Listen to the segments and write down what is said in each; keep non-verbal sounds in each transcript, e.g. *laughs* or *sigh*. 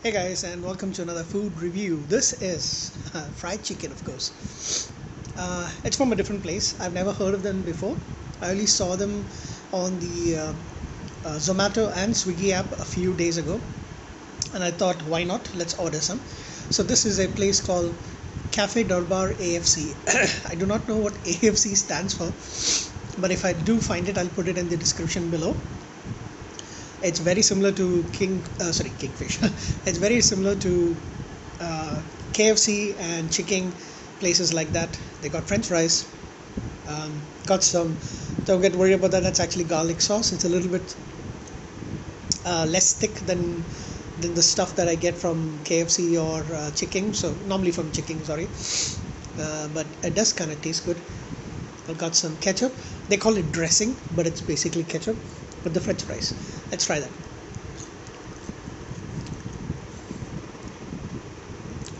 Hey guys, and welcome to another food review. This is uh, fried chicken, of course. Uh, it's from a different place. I've never heard of them before. I only saw them on the uh, uh, Zomato and Swiggy app a few days ago, and I thought, why not? Let's order some. So this is a place called Cafe Durbar AFC. *coughs* I do not know what AFC stands for, but if I do find it, I'll put it in the description below it's very similar to king uh, sorry kingfish. *laughs* It's very similar to uh, kfc and chicken places like that. They got french fries um, got some don't get worried about that that's actually garlic sauce. It's a little bit uh, less thick than than the stuff that i get from kfc or uh, chicken. So normally from chicken sorry. Uh, but it does kind of taste good. I got some ketchup. They call it dressing but it's basically ketchup with the french fries. Let's try that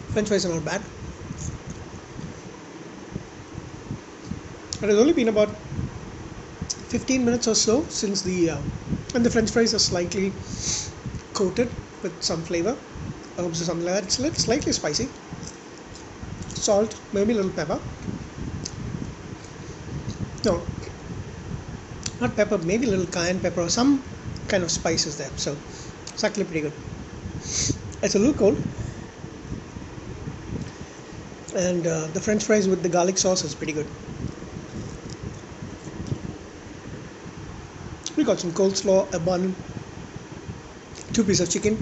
french fries are not bad. It has only been about 15 minutes or so since the uh, and the french fries are slightly coated with some flavor herbs or something like that. It's little slightly spicy. Salt maybe a little pepper. No not pepper, maybe a little cayenne pepper or some kind of spices there. So it's actually pretty good. It's a little cold. And uh, the french fries with the garlic sauce is pretty good. We got some coleslaw, a bun, two pieces of chicken.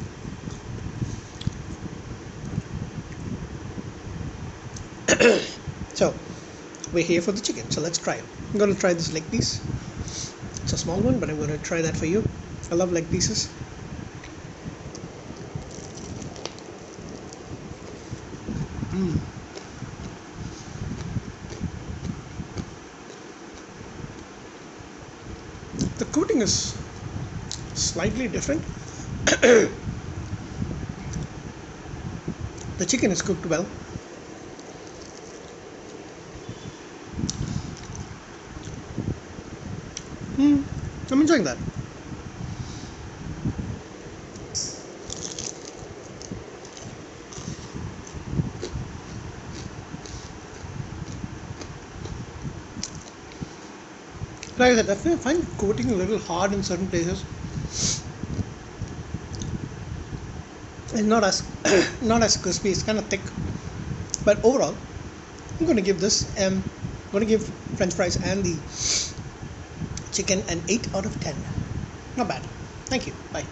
*coughs* so we're here for the chicken, so let's try it. I'm gonna try this leg piece. It's a small one, but I'm to try that for you. I love leg pieces. Mm. The coating is slightly different. *coughs* the chicken is cooked well. I'm enjoying that. Like that, I find coating a little hard in certain places. It's not as *coughs* not as crispy. It's kind of thick, but overall, I'm going to give this. Um, I'm going to give French fries and the chicken an 8 out of 10. Not bad. Thank you. Bye.